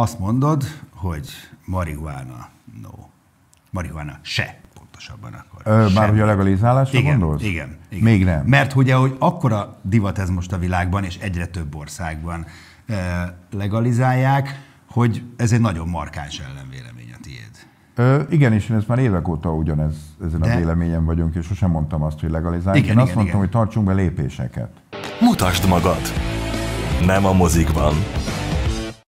azt mondod, hogy marihuána no. Marihuána se, pontosabban akkor. Ö, már ugye a legalizálásra igen, gondolsz? Igen, igen. Még nem. Mert ugye, hogy akkora divat ez most a világban, és egyre több országban legalizálják, hogy ez egy nagyon markáns ellenvélemény a tiéd. Ö, igen, és én ezt már évek óta ugyanez, ezen De- a véleményen vagyunk, és sosem mondtam azt, hogy legalizáljuk. Igen, én azt mondtam, igen. hogy tartsunk be lépéseket. Mutasd magad! Nem a mozikban,